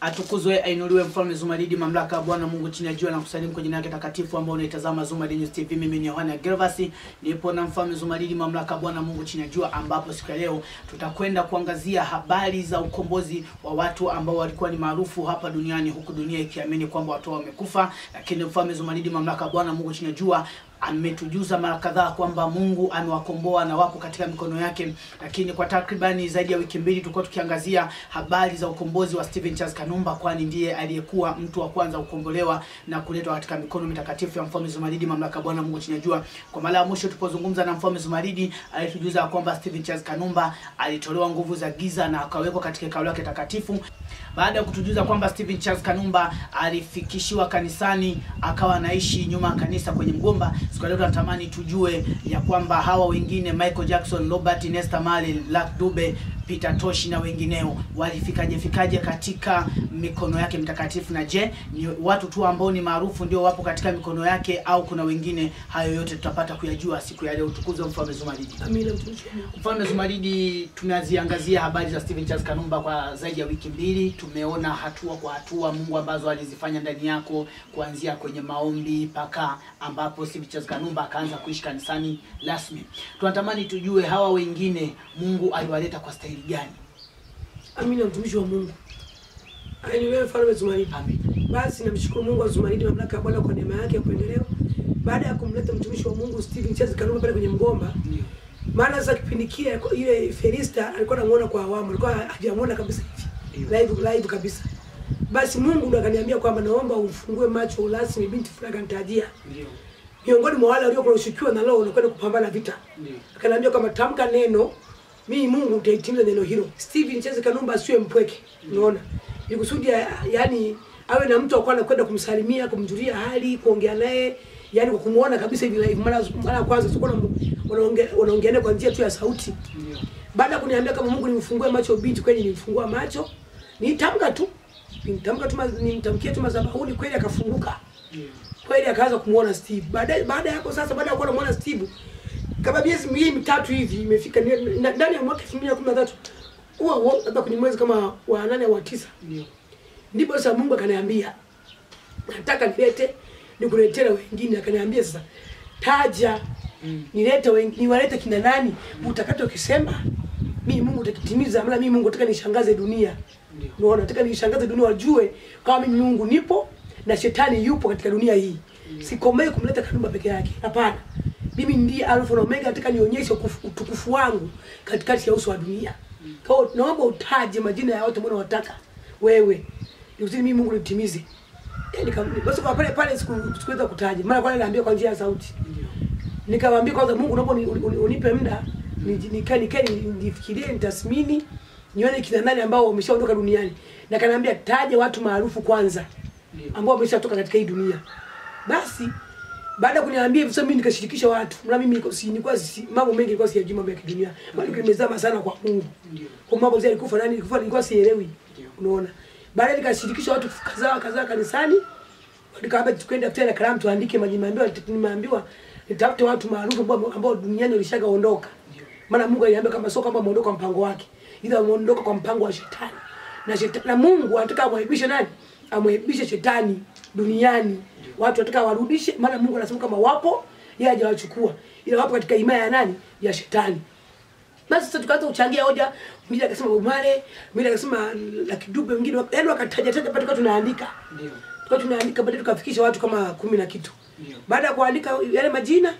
Atukuzwe ainuliwe mfalme Zumaridi, mamlaka ya Bwana Mungu chini ya jua na kusalimu kwa jina lake takatifu, ambao unaitazama Zumaridi News TV. Mimi ni Yohana Gervasi, nipo na mfalme Zumaridi, mamlaka ya Bwana Mungu chini ya jua, ambapo siku ya leo tutakwenda kuangazia habari za ukombozi wa watu ambao walikuwa ni maarufu hapa duniani, huku dunia ikiamini kwamba watu wamekufa, lakini mfalme Zumaridi, mamlaka ya Bwana Mungu chini ya jua ametujuza mara kadhaa kwamba Mungu amewakomboa na wapo katika mikono yake. Lakini kwa takribani zaidi ya wiki mbili tulikuwa tukiangazia habari za ukombozi wa Stephen Charles Kanumba, kwani ndiye aliyekuwa mtu wa kwanza kukombolewa na kuletwa katika mikono mitakatifu ya mfalme Zumaridi, mamlaka Bwana Mungu chini ya jua. Kwa mara ya mwisho tulipozungumza na mfalme Zumaridi, alitujuza kwamba Stephen Charles Kanumba alitolewa nguvu za giza na akawekwa katika hekalu lake takatifu. Baada ya kutujuza kwamba Stephen Charles Kanumba alifikishiwa kanisani akawa anaishi nyuma ya kanisa kwenye mgomba, siku leo tunatamani tujue ya kwamba hawa wengine Michael Jackson, Robert Nesta Marley, Luck Dube, Peter Toshi na wengineo walifikaje fikaje katika mikono yake mtakatifu? Na je, ni watu tu ambao ni maarufu ndio wapo katika mikono yake au kuna wengine? Hayo yote tutapata kuyajua siku ya leo. Tukuzwe mfalme Zumaridi. Mfalme Zumaridi, tumeziangazia habari za Stephen Charles Kanumba kwa zaidi ya wiki mbili. Tumeona hatua kwa hatua Mungu ambazo alizifanya ndani yako, kuanzia kwenye maombi mpaka ambapo Stephen Charles Kanumba akaanza kuishi kanisani rasmi. Tunatamani tujue hawa wengine Mungu aliwaleta kwa staili gani? Amina mtumishi wa Mungu. Ani wewe mfalme Zumaridi. Amina. Basi namshukuru Mungu wa Zumaridi, mamlaka ya Bwana kwa neema yake ya kuendelea. Baada ya kumleta mtumishi wa Mungu Steven Chazi Kanumba pale kwenye mgomba, Ndio. maana sasa kipindi kile ile Felista alikuwa anamuona kwa awamu, alikuwa hajamuona kabisa hivi. Live live kabisa. Basi Mungu ndo akaniambia kwamba naomba ufungue macho rasmi binti fulani nitajia. Ndio. Miongoni mwa wale waliokuwa ushukiwa na roho unakwenda kupambana vita. Ndio. akaniambia kwamba tamka neno mimi Mungu utaitimiza neno hilo. Steven Cheze Kanumba asiwe mpweke. Unaona? Ni kusudi yani awe na mtu akwa anakwenda kumsalimia, kumjulia hali, kuongea naye, yani kwa kumuona kabisa hivi live. Mara mara kwanza sikuwa wanaongea wanaongea naye kwa njia tu ya sauti. Ndio. Baada kuniambia kama Mungu nimfungue macho binti, kweli nilimfungua macho. Nitamka tu. Nitamka tu nimtamkie tu madhabahuni kweli akafunguka Ndio. kweli akaanza kumuona Steve. Baada baada ya hapo sasa, baada ya kuona Steve kama miezi miwili mitatu hivi imefika ndani ya mwaka 2013 huwa huwa labda kwenye mwezi kama wa nane au wa tisa, Ndio. ndipo sasa Mungu akaniambia nataka nilete nikuletea na wengine. Akaniambia sasa taja Mm. nilete wengine, niwalete kina nani utakacho kisema mimi Mungu utakitimiza. Maana mimi Mungu nataka nishangaze dunia. Ndio. Unaona, nataka nishangaze dunia wajue kama mimi Mungu nipo na shetani yupo katika dunia hii. Sikomei kumleta Kanumba peke yake. Hapana. Mimi ndiye Alfa na Omega, nataka nionyeshe utukufu wangu katikati ya uso wa dunia. Kwa hiyo naomba utaje majina ya watu ambao wataka wewe. niuzini mimi Mungu nitimize. Eh, nika basi kwa pale pale siku sikuweza kutaja. mara kwa naambia kwa njia ya sauti. Ndio. Nikamwambia kwanza Mungu naomba uni- uni- unipe muda nikae nikae nifikirie nitathmini nione kina nani ambao wameshaondoka duniani. Na kanaambia taje watu maarufu kwanza ambao wameshatoka katika hii dunia. Basi baada kuniambia hivyo mimi nikashirikisha watu. na mimi niko si nilikuwa mambo mengi nilikuwa siyajui mambo ya kidunia. Maana nimezama sana kwa Mungu. Ndio. Kwa mambo zile alikufa nani alikufa nilikuwa sielewi. Unaona? Baada nikashirikisha watu kadhaa kadhaa kanisani. Nikaambia tukwenda tena kalam tuandike majina. Nimeambiwa nimeambiwa nitafute watu maarufu ambao ambao duniani walishagaondoka. Maana Mungu aliniambia kama sio kama ameondoka mpango wake, ila ameondoka kwa mpango wa shetani. Na shetani na Mungu anataka amwaibishe nani? Amwaibishe shetani duniani. Watu wataka warudishe, maana Mungu anasema kama wapo, yeye hajawachukua. Ila wapo katika himaya ya nani? Ya shetani. Basi sasa tukaanza kuchangia hoja, mwingine akasema Umare, mwingine akasema Lucky Dube, mwingine wak- yaani wakataja taja pale tunaandika. Ndio. Tukawa tunaandika baadaye tukafikisha watu kama kumi na kitu. Ndio. Baada ya kuandika yale majina,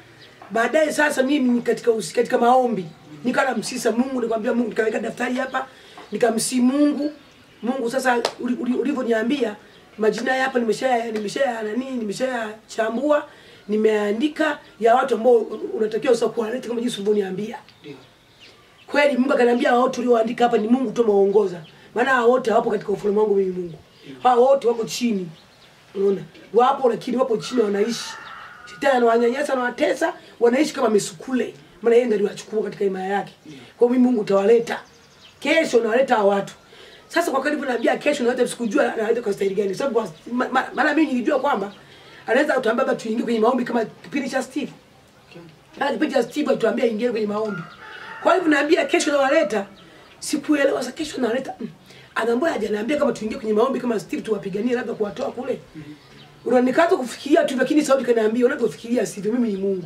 baadaye sasa mimi katika usi, katika maombi. Nikawa namsisa Mungu, nikamwambia Mungu, nikaweka daftari hapa, nikamsi Mungu. Mungu sasa ulivyoniambia uli- uli- ulivyoniambia majina ya hapa nimesha nimesha nani nimeshachambua nimeandika ya watu ambao unatakiwa sasa kuwaleta kama jinsi ulivyoniambia kweli Mungu akaniambia hao wote ulioandika hapa ni Mungu tu amewaongoza. Maana hao wote hawapo katika ufalme wangu mimi Mungu. Hao wote wako chini. Unaona? Wapo lakini wapo chini wanaishi. Shetani anawanyanyasa na watesa, wanaishi kama misukule. Maana yeye ndiye aliwachukua katika imani yake. Kwa mimi Mungu utawaleta. Kesho nawaleta hao watu. Sasa kwa karibu naambia kesho nawaleta sikujua anaweza kwa staili gani. Sababu ma- maana mimi nilijua kwamba anaweza kutuambia baba tuingie kwenye maombi kama kipindi cha Steve. Okay. Hata kipindi cha Steve alituambia ingie kwenye maombi. Kwa hivyo naambia kesho nawaleta, sikuelewa sasa kesho nawaleta. Mm. anaambia hajaniambia kama tuingie kwenye maombi kama Steve tuwapiganie labda kuwatoa kule Unanikata kufikiria tu lakini sauti kaniambia unapofikiria sivyo mimi ni Mungu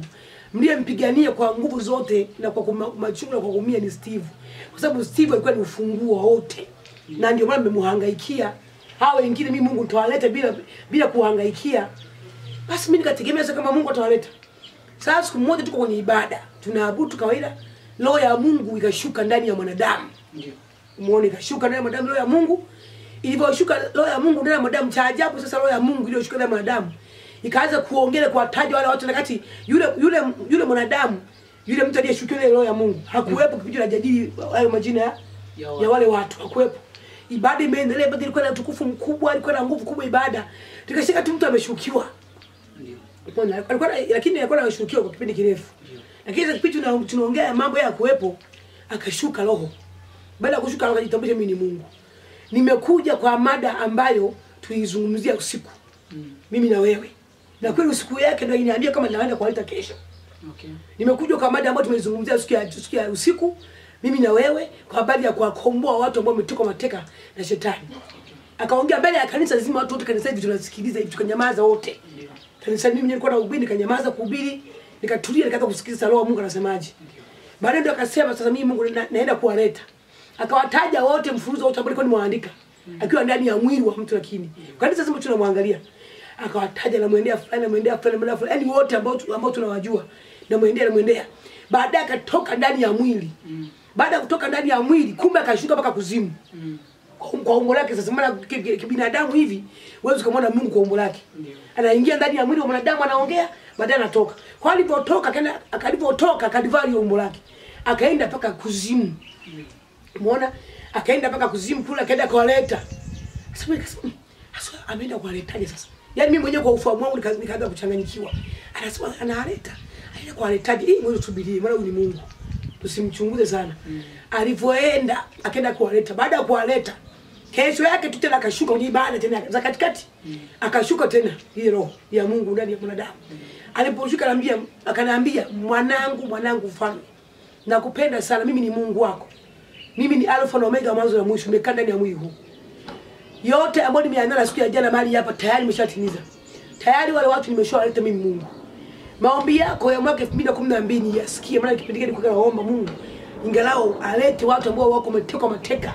mliyempigania kwa nguvu zote na kwa machungu na kwa kumia ni Steve kwa sababu Steve alikuwa ni ufunguo wote na ndio maana mmemhangaikia hao wengine mimi Mungu nitawaleta bila bila kuhangaikia basi mimi nikategemea kama Mungu atawaleta. Sasa siku moja tuko kwenye ibada. Tunaabudu kawaida. Roho ya Mungu ikashuka ndani ya mwanadamu. Ndio. muone ikashuka ndani ya mwanadamu roho ya Mungu. Ilivyoshuka roho ya Mungu ndani ya mwanadamu cha ajabu sasa roho ya Mungu iliyoshuka ndani ya mwanadamu ikaanza kuongea kwa taji wale watu wakati yule yule yule mwanadamu yule mtu aliyeshukiwa ile roho ya Mungu. Hakuwepo kipindi la jadili hayo majina Ya ya, wale watu hakuwepo ibada imeendelea ibada ilikuwa na utukufu mkubwa ilikuwa na nguvu kubwa ibada. Tukashika tu mtu ameshukiwa. Ndio. Alikuwa na- lakini alikuwa anashukiwa kwa kipindi kirefu. Lakini sasa kipindi tuna- tunaongea mambo ya kuwepo akashuka roho. Baada ya kushuka roho akajitambulisha mimi ni Mungu. Nimekuja kwa mada ambayo tuizungumzia usiku. Mm. mimi na wewe. Na kweli usiku yake ndio inaambia kama naenda kualeta kesho. Okay. nimekuja kwa mada ambayo tumeizungumzia usiku ya siku ya usiku mimi na wewe kwa habari ya kuwakomboa watu ambao wametoka mateka na shetani. Akaongea mbele ya kanisa zima watu wote kanisa hivi tunasikiliza hivi tukanyamaza wote. Kanisa mimi nilikuwa na ubini, nikanyamaza kuhubiri nikatulia nikaanza kusikiliza roho Mungu anasemaje. Baadaye ndio akasema sasa mimi Mungu na, naenda kuwaleta. Akawataja wote mfuruzo wote ambao nilikuwa nimewaandika akiwa ndani ya mwili wa mtu lakini. Kanisa zima tunamwangalia. Akawataja namwendea fulani namwendea fulani namwendea fulani. Yani wote ambao ambao tunawajua namwendea namwendea. Baadaye akatoka ndani ya mwili baada ya kutoka ndani ya mwili kumbe akashuka mpaka kuzimu. Mm. kwa kwa umbo lake sasa maana ki- ki- kibinadamu hivi huwezi kumwona Mungu kwa umbo lake. Yeah. anaingia ndani ya mwili wa mwanadamu anaongea baadaye anatoka. Kwa alipotoka kana akalipotoka akadivali umbo lake akaenda mpaka kuzimu. Yeah. umeona? Akaenda mpaka kuzimu kule akaenda kuwaleta. Sasa nikasema "Mm, sasa ameenda kuwaletaje sasa? Yaani mimi mwenyewe kwa ufahamu wangu nikaanza kuchanganyikiwa. Anasema analeta Aenda kuwaletaje? Hii ngoja tusubirie maana huyu ni Mungu tusimchunguze sana mm. alivyoenda akaenda kuwaleta baada ya kuwaleta kesho yake tu tena akashuka kwenye ibada tena za katikati mm. akashuka tena ile roho ya Mungu ndani ya mwanadamu mm. aliposhuka anambia akaniambia mwanangu mwanangu mfalme nakupenda sana mimi ni Mungu wako mimi ni alfa na omega mwanzo na mwisho nimekaa ndani ya mwili huu yote ambayo nimeandaa siku ya jana mahali hapa tayari nimeshatimiza tayari wale watu nimeshawaleta mimi Mungu maombi yako ya mwaka 2012 yasikie maana kipindi kile nilikuwa naomba Mungu. Ingalau alete watu ambao wako wametekwa mateka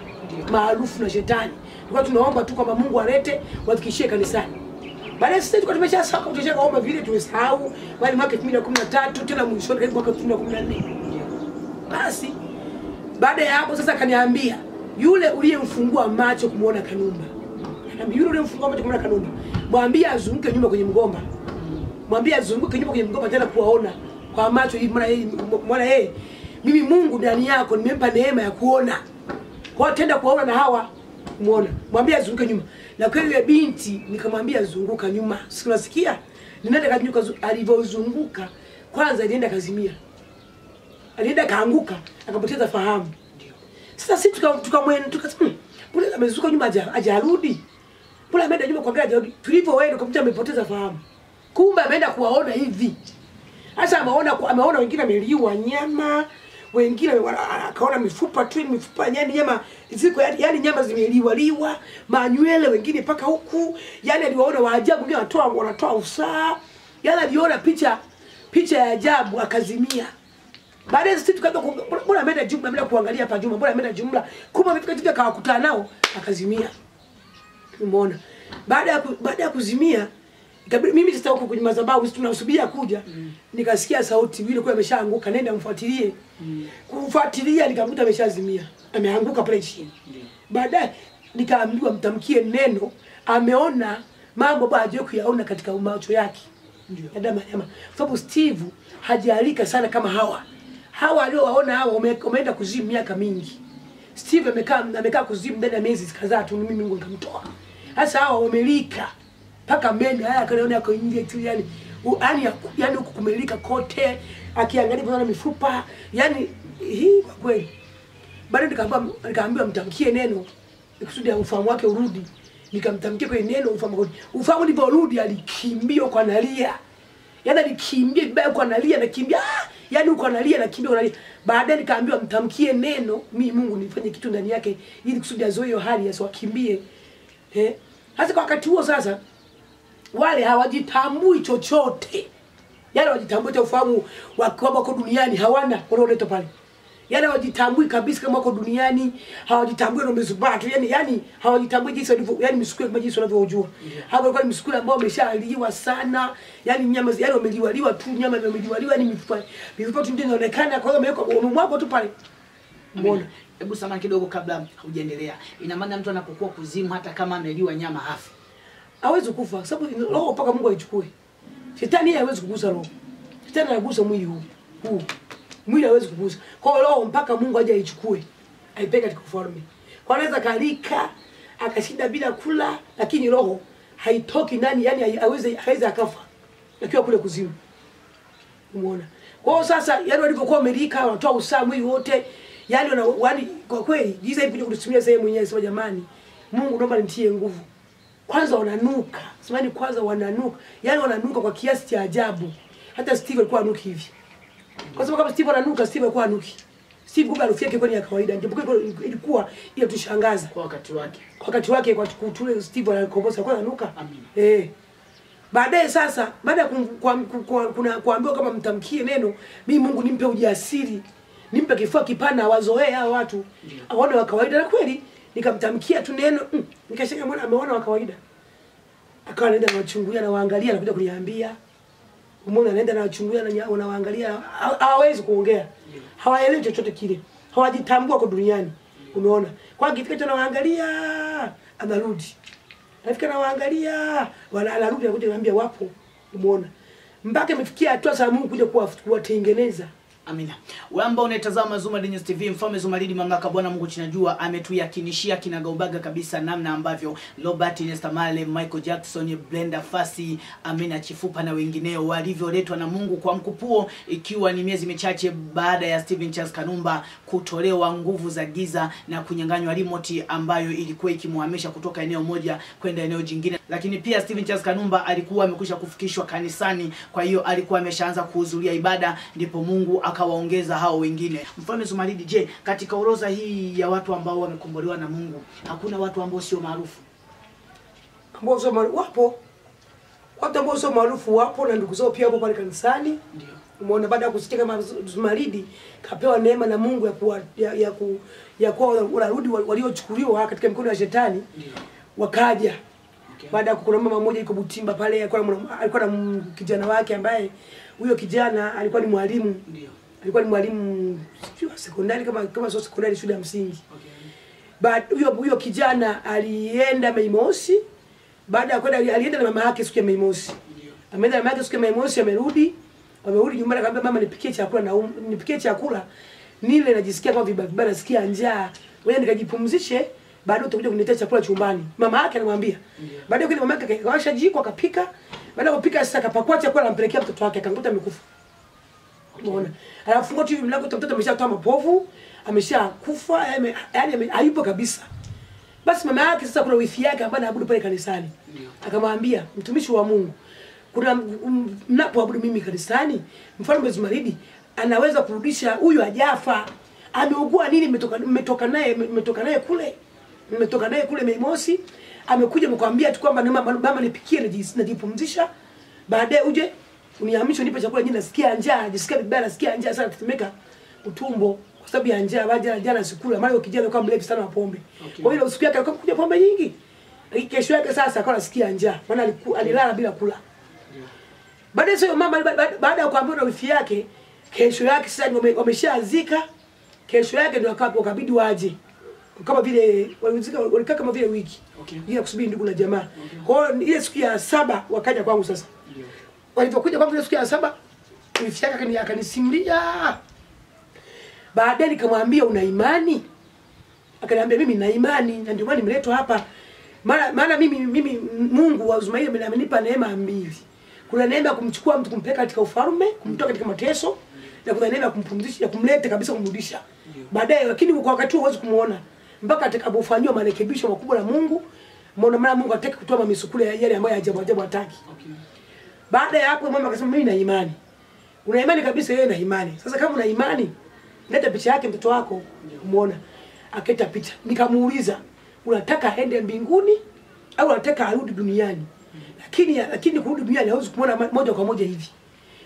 maarufu na shetani. Tulikuwa tunaomba tu kwamba Mungu alete wafikishie kanisani. Baadaye sisi tulikuwa tumeshasahau tumeshaomba vile tumesahau. Bali mwaka 2013 tena mwishoni karibu mwaka 2014 basi baada ya hapo sasa kaniambia yule uliyemfungua macho kumuona kanumba. Yule uliyemfungua macho kumuona kanumba mwambie azunguke nyuma kwenye mgomba mwambie azunguke nyuma kwenye mgomba tena kuwaona. Kwa macho hivi mwana yeye mimi Mungu ndani yako nimempa neema ya kuona. Kwa tenda kuwaona na hawa muona mwambie azunguke nyuma. Na kweli ya binti nikamwambia zunguka nyuma. Sikunasikia ninaenda kanyuka alivyozunguka kwanza alienda kazimia. Alienda kaanguka akapoteza fahamu. Sasa sisi tuka tukamwenda tukasema tuka, mbona amezuka nyuma ajarudi? mbona ameenda nyuma kwa gari hajarudi? Tulivyoenda kumta amepoteza fahamu kumbe ameenda kuwaona hivi. Sasa ameona ameona wengine ameliwa nyama wengine akaona mifupa tu mifupa yani nyama ziko yani, yani nyama zimeliwa liwa manywele wengine mpaka huku yani aliwaona waajabu wengine wanatoa wanatoa usaa yani aliona picha picha ya ajabu akazimia. Baadaye sisi tukaanza mbona ameenda jumla ameenda kuangalia hapa jumla mbona ameenda jumla? Kumbe amefika jumla akawakutana nao akazimia. Umeona? Baada ya baada ya kuzimia ikabidi mimi sasa huko kwenye madhabahu sisi tunasubiria kuja. Nikasikia sauti yule kwa ameshaanguka nenda mfuatilie. Kumfuatilia nikamkuta ameshazimia. Ameanguka pale chini. Baadaye nikaambiwa mtamkie neno ameona mambo ambayo hajawahi kuyaona katika macho yake. Ya dama nyama kwa sababu Steve hajaalika sana kama hawa. Hawa aliowaona hawa wameenda kuzimu miaka mingi. Steve amekaa amekaa kuzimu ndani ya miezi kadhaa tu mimi Mungu nikamtoa. Sasa hawa wamelika mpaka meno haya akaona yako nje tu yani yani ya- yani huku kumelika kote akiangalia kuna mifupa yani hii kwa kweli. Bado nikaambiwa nikaambiwa mtamkie neno kusudi ufahamu wake urudi. Nikamtamkia kwenye neno ufahamu urudi. Ufahamu ulivyorudi alikimbia kwa nalia yani alikimbia vibaya kwa analia anakimbia ah! yani huko analia nakimbia analia. Baadaye nikaambiwa mtamkie neno mi mungu nifanye kitu ndani yake ili kusudi azoe hiyo hali asiwakimbie. Eh? Hasa kwa wakati huo sasa wale hawajitambui chochote. Yale wajitambui hata ufahamu wakiwa wako duniani hawana wanaoletwa pale. Yale hawajitambui kabisa kama wako duniani hawajitambui na mezubatu yani yani hawajitambui jinsi walivyo yani misukule kama jinsi wanavyojua hapo kwa ni misukule ambao wameshaliwa sana yani nyama yani wameliwaliwa tu nyama wameliwaliwa yani mifupa mifupa tu ndio inaonekana kwa hiyo wamewekwa tu pale. Mbona hebu samani kidogo kabla hujaendelea. ina maana mtu anapokuwa kuzimu hata kama ameliwa nyama hafi hawezi kufa sababu roho mpaka Mungu aichukue. Shetani yeye hawezi kugusa roho. Shetani anagusa mwili huu. Huu. Mwili hawezi kugusa. Kwa hiyo roho mpaka Mungu aje aichukue. Aipeke katika ufalme. Kwa anaweza kalika akashinda bila kula lakini roho haitoki ndani yani hawezi hawezi akafa. Akiwa kule kuzimu. Umeona? Kwa hiyo sasa yani walivyokuwa Amerika wanatoa usaa mwili wote yani wana, wani, kwa kweli jiza hivi kutusimia sehemu mwenyewe sema jamani Mungu naomba nitie nguvu kwanza wananuka. Samani kwanza wananuka. Yani wananuka kwa kiasi cha ajabu. Hata steve alikuwa anuki hivi. Kwa sababu kama steve ananuka steve alikuwa anuki steve kumbe harufu yake ya kawaida. Ndipo ilikuwa ile tushangaza kwa wakati wake. Kwa wakati wake kwa kutule steve anakombosa kwa anuka. Amina. eh. Baadaye sasa baada ya kuna kuambiwa kama mtamkie neno mimi Mungu nimpe ujasiri nimpe kifua kipana awazoee hao watu. Aone wa kawaida na kweli. Nikamtamkia tu neno mm, nikashaka mbona ameona wa kawaida? Akawa anaenda anawachungulia na waangalia anakuja kuniambia. Umeona anaenda nawachungulia na unawaangalia hawawezi kuongea. Hawaelewi chochote kile. Hawajitambua kwa duniani. Umeona? Kwa kifika cha nawaangalia anarudi. Nafika nawaangalia, wala anarudi anakuja kuniambia wapo. Umeona? Mpaka imefikia hatua za Mungu kuja kuwa- kuwatengeneza. Amina. Wewe ambao unaitazama Zuma News TV, mfalme Zuma Zumaridi mamlaka Bwana Mungu chinajua ametuyakinishia kinagaubaga kabisa namna ambavyo Robert Nesta Male, Michael Jackson, Brenda fasi Amina Chifupa na wengineo walivyoletwa na Mungu kwa mkupuo, ikiwa ni miezi michache baada ya Steven Charles Kanumba kutolewa nguvu za giza na kunyang'anywa remote ambayo ilikuwa ikimhamisha kutoka eneo moja kwenda eneo jingine. Lakini pia Steven Charles Kanumba alikuwa amekwisha kufikishwa kanisani, kwa hiyo alikuwa ameshaanza kuhudhuria ibada, ndipo Mungu akawaongeza hao wengine. Mfalme Zumaridi, je, katika orodha hii ya watu ambao wamekombolewa na Mungu hakuna watu ambao sio maarufu? Ambao sio maarufu wapo. Watu ambao sio maarufu wapo na ndugu zao pia wapo pale kanisani. Ndio. Umeona baada ya kusikia kama Zumaridi kapewa neema na Mungu ya kuwa, ya, ya, ku, ya kuwa wanarudi waliochukuliwa katika mikono ya shetani Ndio. wakaja Okay. baada ya kuna mama mmoja yuko Butimba pale alikuwa na alikuwa na kijana wake ambaye huyo kijana alikuwa ni mwalimu Ndio. alikuwa ni mwalimu sio sekondari kama kama sio sekondari shule ya msingi Okay. but huyo huyo kijana alienda Mei Mosi. Baada ya kwenda alienda na mama yake siku ya Mei Mosi. Ameenda na mama yake siku ya Mei Mosi amerudi. amerudi nyumbani akamwambia mama nipikie chakula na um, nipikie chakula. Nile najisikia kama vibaya vibaya nasikia njaa. Wewe nikajipumzishe baadaye utakuja kuniletea chakula chumbani. Mama yake anamwambia. Ndio. Baadaye kile mama yake akawasha jiko akapika. Baada ya kupika sasa akapakua chakula anampelekea mtoto wake akanguta amekufa. Umeona? Anafungua tu mlango mtoto ameshatoa mapovu, ameshakufa, yaani yaani hayupo kabisa. Basi mama yake sasa kuna wifi yake ambaye anaabudu pale kanisani. Akamwambia, mtumishi wa Mungu, kuna mnapoabudu mimi kanisani, mfalme Zumaridi anaweza kurudisha huyu ajafa. Ameugua nini? Mmetoka naye mmetoka naye kule. Mmetoka naye kule Mei Mosi. Amekuja mkwambia tu kwamba mama, nipikie najipumzisha. Baadaye uje unihamishe unipe chakula nyinyi nasikia njaa, najisikia vibaya nasikia njaa sana tetemeka utumbo kwa sababu ya njaa. Baada ya jana sikula, mara kijana alikuwa mlevi sana wa pombe. Okay. Kwa hiyo usiku yake alikuwa kunywa pombe nyingi. Kesho yake sasa akawa nasikia njaa, maana alilala bila kula. Baadaye sio mama ba- ba- baada ya kuambiwa na wifi yake, kesho yake sasa wameshazika. Kesho yake ndio akapo wakabidi waje. Kama vile walizika walikaa kama vile wiki. Okay. Bila kusubiri ndugu na jamaa. okay. Kwa hiyo ile siku ya saba wakaja kwangu sasa. Ndio. Walipokuja kwangu ile siku ya saba, nilifika kani akanisimulia. Baadaye nikamwambia una imani? Akaniambia mimi na imani na ndio maana nimeletwa hapa. Maana maana mimi mimi Mungu wa uzima ile amenipa neema mbili. Kuna neema ya kumchukua mtu kumpeleka katika ufalme, kumtoa katika mateso na kuna neema ya kumpumzisha, ya kumleta kabisa kumrudisha. Baadaye lakini kwa wakati huo huwezi kumuona mpaka atakapofanyiwa marekebisho makubwa na Mungu. Mbona maana Mungu ataki kutoa mamisukule yale ambayo ajabu ajabu hataki. Okay. Baada ya hapo mama akasema mimi na imani. una imani kabisa yeye na imani? Sasa kama una imani leta picha yake mtoto wako. Umeona? Aketa picha. Nikamuuliza unataka aende mbinguni au unataka arudi duniani? Lakini lakini kurudi duniani hauwezi kumwona moja kwa moja hivi.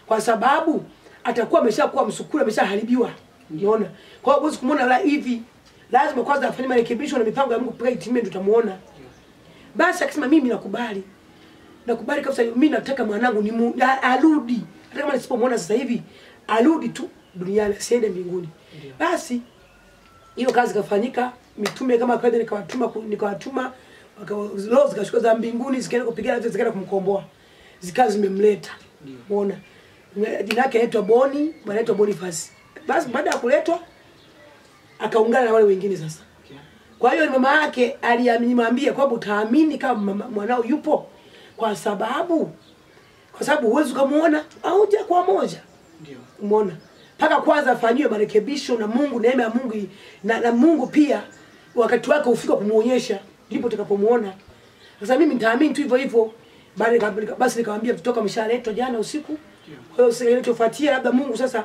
Kwa sababu atakuwa ameshakuwa msukule ameshaharibiwa. Unaona kwa hiyo huwezi kumwona la hivi lazima kwanza afanye marekebisho na mipango ya Mungu mpaka itimie ndio tutamuona. basi akisema mimi nakubali. Nakubali kabisa mimi nataka mwanangu ni mu, arudi. Hata kama nisipomwona sasa hivi arudi tu duniani asiende mbinguni. Basi hiyo kazi kafanyika mitume kama kawaida nikawatuma nikawatuma roho zikashuka za mbinguni zikaenda kupigana zote zikaenda kumkomboa. Zikawa zimemleta. Umeona? Jina yake anaitwa Boni anaitwa Boniface basi baada ya kuletwa akaungana na wale wengine sasa kwa hiyo mama yake aliamwambia kwamba utaamini kama mwanao yupo, kwa sababu kwa sababu huwezi ukamwona auja kwa moja, Ndio. umeona, mpaka kwanza afanyiwe marekebisho na Mungu, neema ya Mungu na, na Mungu pia wakati wake ufika kumuonyesha, ndipo utakapomuona. Sasa mimi nitaamini tu hivyo hivyo. Basi nikamwambia kutoka wako ameshaletwa jana usiku. Kwa hiyo sasa kinachofuatia labda Mungu sasa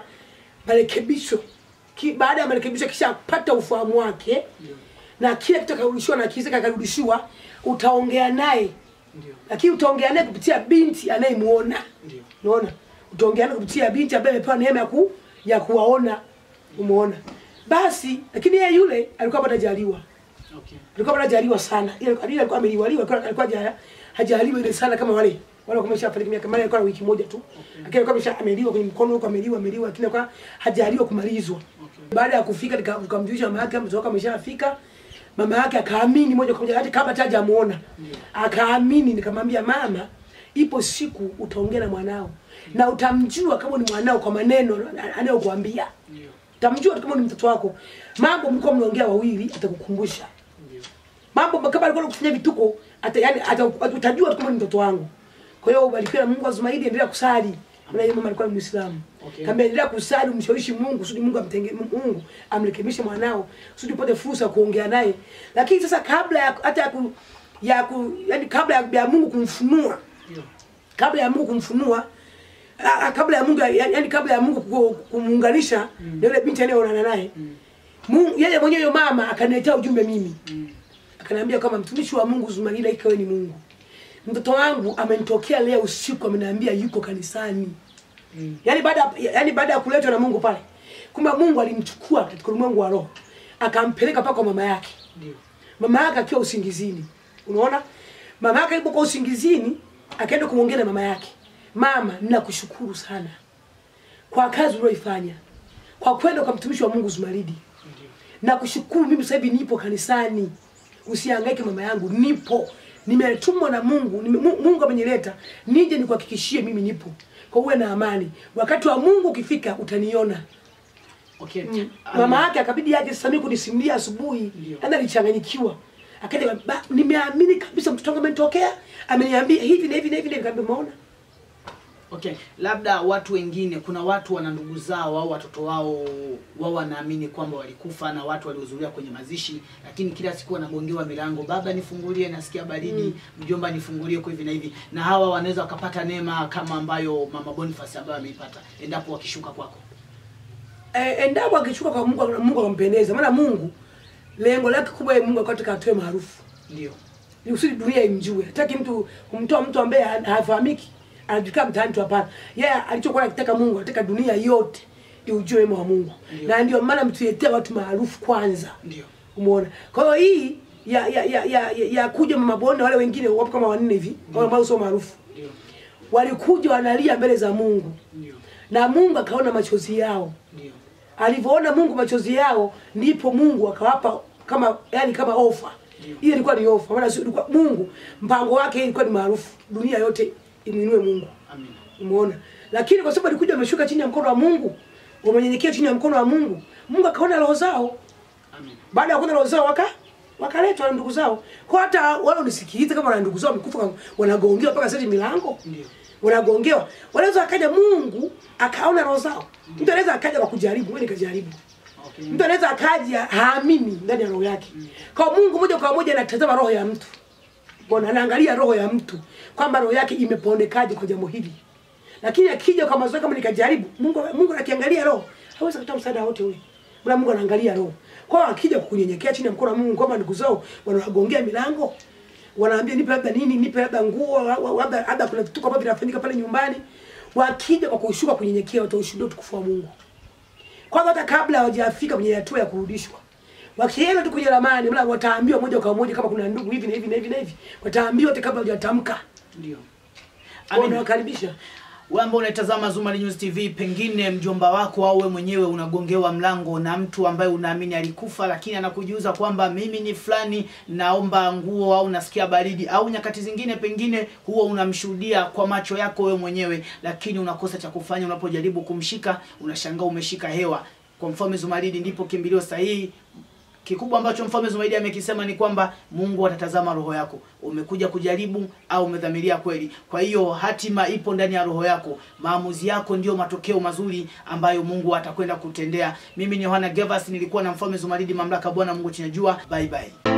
marekebisho ki, baada ya marekebisho kisha pata ufahamu wake na kile kitu akarudishiwa na kile akarudishiwa, utaongea naye. Lakini utaongea naye kupitia binti anayemuona. Unaona, utaongea naye kupitia binti ambaye amepewa neema ya ku, ya kuwaona, umeona. Basi lakini yeye yule alikuwa bado hajaliwa, Okay. alikuwa bado hajaliwa sana, ile alikuwa ameliwaliwa, alikuwa alikuwa hajaliwa ile sana kama wale wale walikuwa wameshafariki miaka mara alikuwa na wiki moja tu, lakini alikuwa amesha ameliwa kwenye mkono huko, ameliwa ameliwa, lakini alikuwa hajaliwa kumalizwa. Baada ya kufika nikamjulisha mama yake mtoto wake ameshafika. Mama yake akaamini moja kwa moja hata kabla hata hajamuona. Akaamini nikamwambia mama, ipo siku utaongea na mwanao na utamjua kama ni mwanao kwa maneno anayokuambia. Utamjua kama ni mtoto wako. Mambo mlikuwa mnaongea wawili atakukumbusha. Mambo kama alikuwa anakufanyia vituko ata yani utajua kama ni mtoto wangu. Kwa hiyo ubarikiwe na Mungu azumaidi endelea kusali. Maana yeye mama alikuwa ni Muislamu. Okay. Kambia endelea kusali umshawishi Mungu kusudi Mungu amtenge Mungu amrekebishe mwanao kusudi upate fursa ya kuongea naye. Lakini sasa kabla ya hata ya ku, ya ku, yani kabla ya, ya Mungu kumfunua Ndio. kabla ya Mungu kumfunua a- kabla ya Mungu yani kabla ya Mungu kumuunganisha kumuunganisha na yule binti anayeonana naye Mungu yeye mwenyewe mama akaniletea ujumbe mimi Mm. akaniambia kama mtumishi wa Mungu Zumarida ikawe ni Mungu mtoto wangu amenitokea leo usiku ameniambia yuko kanisani. Mm. yaani baada ya- yani baada ya kuletwa na Mungu pale kumbe Mungu alimchukua katika ulimwengu wa roho akampeleka mpaka kwa mama yake. Ndio. mama yake akiwa usingizini. Unaona? Mama yake alipokuwa usingizini akaenda kumwongea na mama yake. Mama ninakushukuru sana kwa kazi uliyoifanya kwa kwenda kwa mtumishi wa Mungu Zumaridi. Ndio. nakushukuru mimi sasa hivi nipo kanisani. Usihangaike mama yangu nipo nimetumwa na Mungu nime, Mungu amenileta nije nikuhakikishie mimi nipo. Kwa uwe na amani. Wakati wa Mungu ukifika utaniona. Okay. Mm. Mama yake akabidi aje sasa mimi kunisimulia asubuhi. Ana alichanganyikiwa. Akaja nimeamini kabisa mtoto wangu amenitokea ameniambia hivi na hivi na hivi na hivi. Nikamwambia umeona Okay, labda watu wengine, kuna watu wana ndugu zao au watoto wao wao wanaamini kwamba walikufa na watu walihudhuria kwenye mazishi, lakini kila siku wanagongewa milango, baba nifungulie, nasikia baridi, mm. mjomba nifungulie, kwa hivi na hivi, na hawa wanaweza wakapata neema kama ambayo mama Boniface ambayo ameipata endapo wakishuka kwako. eh, endapo akishuka kwa Mungu Mungu akampendeza maana Mungu lengo lake kubwa ya Mungu akataka atoe maarufu Ndio. ni kusudi dunia imjue. Hataki mtu kumtoa mtu ambaye hafahamiki anajulikana mtaani tu, hapana. Yeye alichokuwa anataka Mungu, anataka dunia yote iujue wema wa Mungu, ndiyo. na ndio maana mtuletea watu maarufu kwanza. Ndio. Umeona? Kwa hiyo hii ya ya ya ya, ya, ya kuja mama Bonde wale wengine wapo kama wanne hivi ambao sio maarufu, Ndio. walikuja wanalia mbele za Mungu Ndio. na Mungu akaona machozi yao. Ndio. Alivyoona Mungu machozi yao, ndipo Mungu akawapa kama yani kama ofa. Hiyo ilikuwa ni ofa, maana Mungu mpango wake ilikuwa ni maarufu, dunia yote imuinue Mungu. Amina. Umeona? Lakini kwa sababu alikuja ameshuka chini ya mkono wa Mungu, wamenyenyekea chini ya mkono wa Mungu, Mungu akaona roho zao. Amina. Baada ya kuona roho zao waka wakaletwa na ndugu zao. Kwa hata wale unisikiliza kama wana ndugu zao wamekufa wanagongewa mpaka sasa milango Ndio. wanagongewa wanaweza akaja Mungu akaona roho zao. Mtu anaweza akaja kwa kujaribu, wewe nikajaribu. Okay. Mtu anaweza akaja haamini ndani ya roho yake. Kwa Mungu moja kwa moja anatazama roho ya mtu. Bwana anaangalia roho ya mtu kwamba roho yake imepondekaje kwa jambo hili. lakini akija kwa mazoea kama nikajaribu Mungu Mungu anakiangalia roho. Hawezi kutoa msaada wote wewe. bwana Mungu anaangalia roho. Kwa hiyo akija kukunyenyekea chini ya mkono wa Mungu kwamba ndugu zao wanawagongea milango. Wanaambia nipe labda nini nipe labda nguo labda labda kuna vitu ambavyo vinafanyika pale nyumbani. Wakija kwa kushuka kunyenyekea wataushuhudia utukufu wa Mungu. Kwanza hata kabla hawajafika kwenye hatua ya kurudishwa wakienda tu kwenye ramani mla wataambiwa moja kwa moja kama kuna ndugu hivi na hivi na hivi na hivi wataambiwa hata kabla hujatamka. Ndio. Amen. Wewe ambao unaitazama Zumari News TV, pengine mjomba wako au wewe mwenyewe unagongewa mlango na mtu ambaye unaamini alikufa, lakini anakujuza kwamba mimi ni fulani, naomba nguo, au nasikia baridi, au nyakati zingine pengine huwa unamshuhudia kwa macho yako wewe mwenyewe, lakini unakosa cha kufanya. Unapojaribu kumshika, unashangaa umeshika hewa. Kwa mfano, Zumaridi ndipo kimbilio sahihi kikubwa ambacho mfalme Zumaridi amekisema ni kwamba Mungu atatazama roho yako, umekuja kujaribu au umedhamiria kweli. Kwa hiyo hatima ipo ndani ya roho yako, maamuzi yako ndio matokeo mazuri ambayo Mungu atakwenda kutendea. Mimi ni Yohana gevas nilikuwa na mfalme Zumaridi, mamlaka Bwana Mungu chinajua. Bye bye.